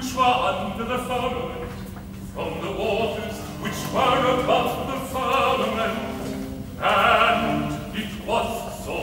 which were under the firmament, from the waters which were above the firmament, and it was so.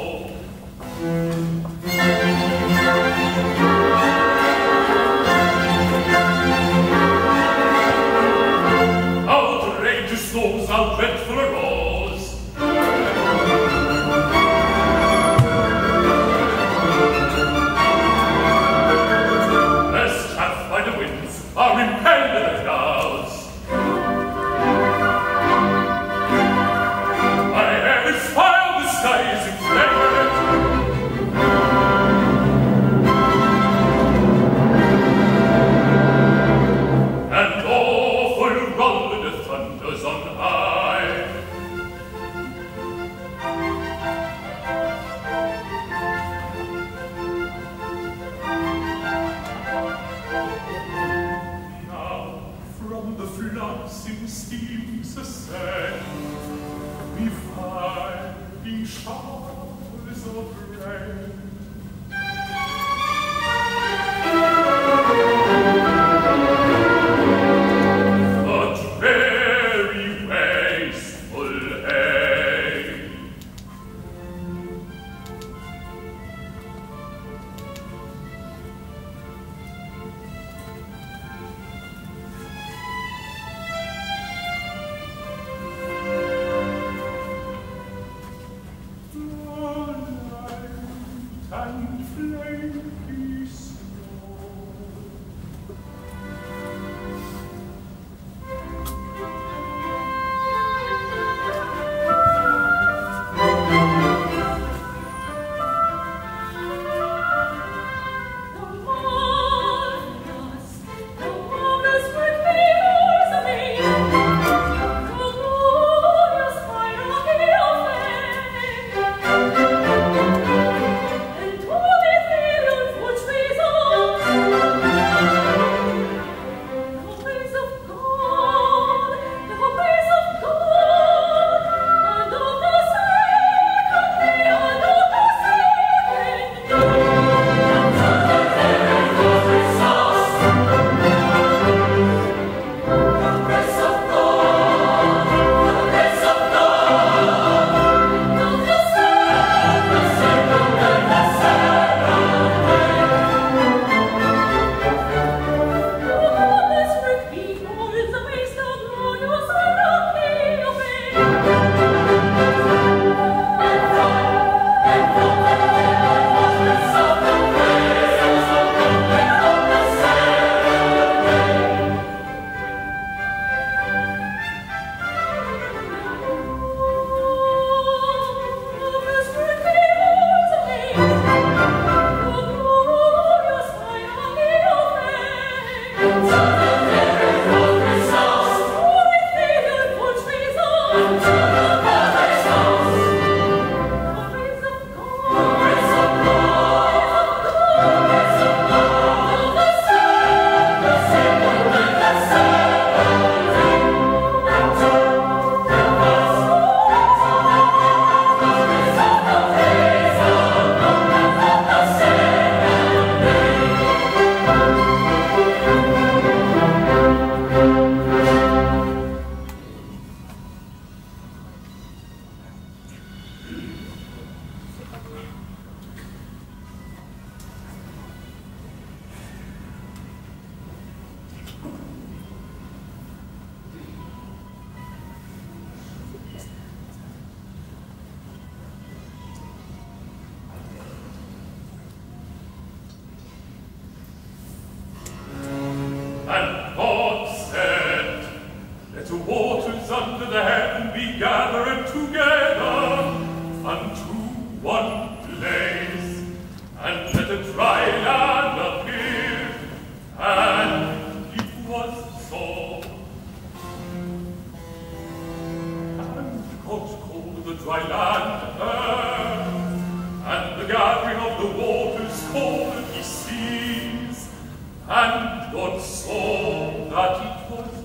God so that